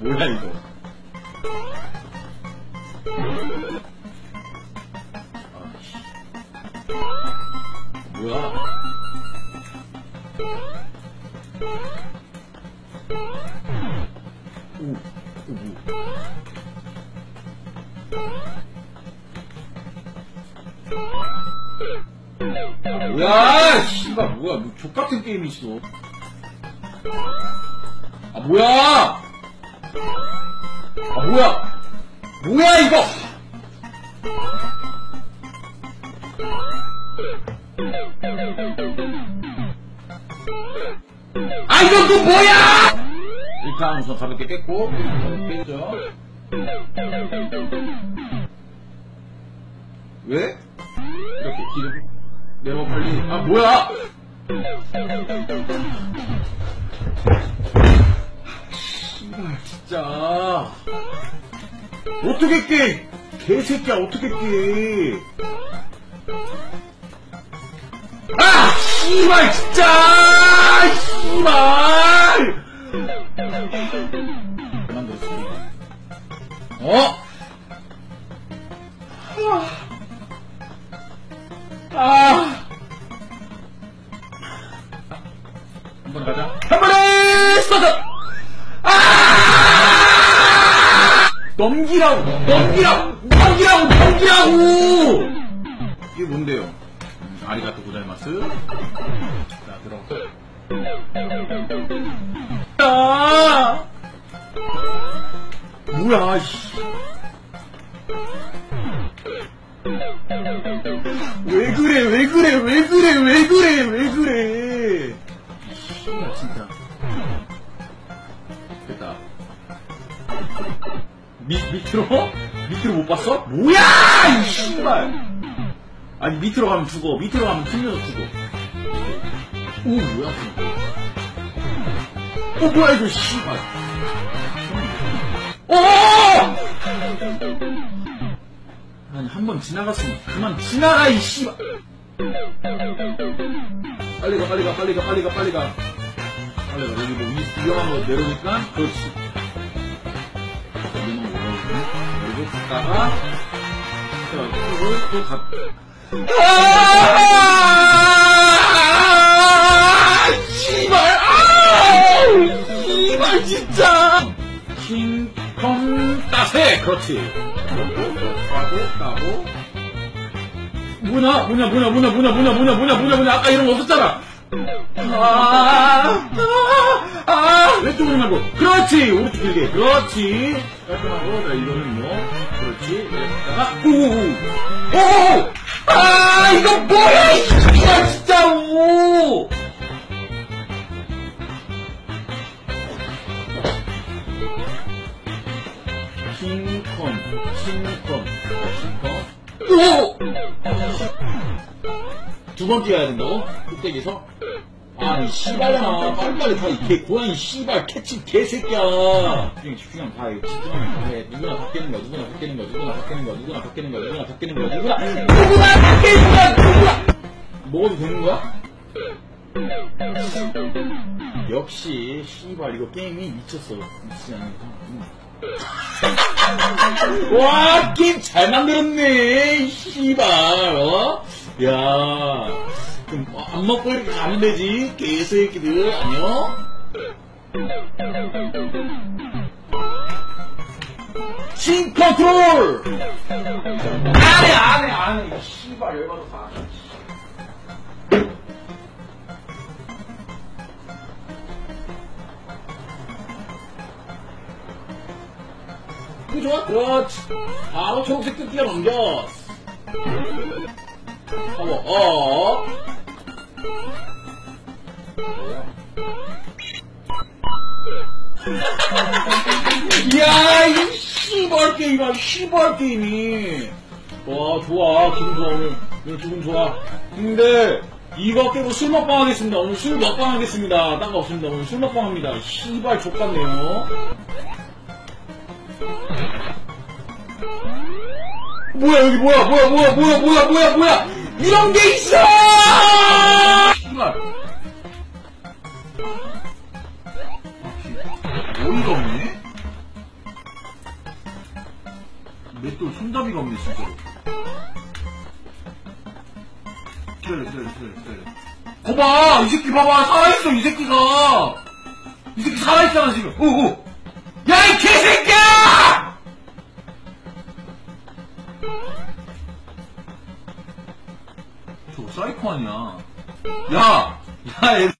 뭐야 이거 뭐야 오, 오, 뭐. 뭐야, 씨발, 뭐야, 뭐, 족같은 게임이 있어. 아, 뭐야! 아, 뭐야! 뭐야, 이거! 아, 이건 또 뭐야! 일단 우선 가볍게 깼고, 빼죠. 왜? 이렇게 기름 내려 빨리 아 뭐야 진짜 어떻게 깨 개새끼야 어떻게 깨 아! 씨발 진짜! 씨발! 어? 아! 한 아! 넘기라고! 넘기라고! 넘기라고! 넘기라고! 이게 뭔데요? 음, 아리가토 고자이마스. 자, 들어. 아! 뭐야, 씨. 왜 그래, 왜 그래, 왜 그래, 밑, 밑으로? 밑으로 못 봤어? 뭐야! 이 씨발! 아니, 밑으로 가면 죽어. 밑으로 가면 틀려서 죽어. 오, 뭐야, 어, 뭐야, 이거, 씨발. 어! 아니, 한 번 지나갔으면 그만 지나가, 이 씨발. 빨리 가, 빨리 가, 빨리 가, 빨리 가, 빨리 가. 빨리 가. 여기 뭐 위, 위험한 거 내려오니까, 그렇지. 갔다가, 또 갔, 아! 씨발! 아! 씨발, 진짜! 킹콩 따세! 그렇지. 까고. 뭐냐, 뭐냐, 뭐냐, 뭐냐, 뭐냐, 뭐냐, 뭐냐, 뭐냐, 뭐냐, 뭐냐, 아까 이런 거 없었잖아. 아, 아, 아, 왼쪽으로 말고. 그렇지! 오른쪽 길게. 그렇지. 깔끔하고, 자, 이거는 뭐. 그렇지. 여기다가, 오, 오, 오! 아, 이거 뭐야, 이 새끼야, 진짜, 오! 킹콘, 킹콘, 킹콘. 오! 두번 뛰어야 된다고? 뚝배기에서? 아니, 씨발려나. 빨리빨리 가, 이 개, 고양이 씨발, 캐치 개새끼야. 집중, 집중하면 다, 이거 집중하면 다 해. 누구나 바뀌는 거야, 누구나 바뀌는 거야, 누구나 바뀌는 거야, 누구나 바뀌는 거야, 누구나 바뀌는 거야, 누구나, 누구나 바뀌는 거야, 누구나! 먹어도 되는 거야? 역시, 씨발, 이거 게임이 미쳤어. 미치지 않으니까. 음. 와, 게임 잘 만들었네, 이 씨발, 어? 야, 안 먹고 이렇게 가면 되지, 개새끼들, 안녕? 신 컨트롤! 안 해, 안 해, 안 해, 이 씨발, 열받아서 안 해. 그 좋아? 그렇지. 바로 초록색 뜯기가 넘겨. 하고, 어. 이야, 이 씨발 게임이야, 씨발 게임이. 와, 좋아. 기분 좋아, 오늘. 오늘 기분 좋아. 근데, 이거 깨고 술 먹방 하겠습니다. 오늘 술 먹방 하겠습니다. 딴 거 없습니다. 오늘 술 먹방 합니다. 씨발 족같네요. 뭐야 여기 뭐야 뭐야 뭐야 뭐야 뭐야 뭐야 뭐야 이런 게 있어! 손잡이가 없네, 진짜로. 기다려, 기다려, 기다려, 기다려. 거봐! 이 새끼 봐봐! 살아있어, 이 새끼가! 이 새끼 살아있잖아, 지금! 오, 오! 야, 이 개새끼야! 저거 사이코 아니야. 야! 야, 얘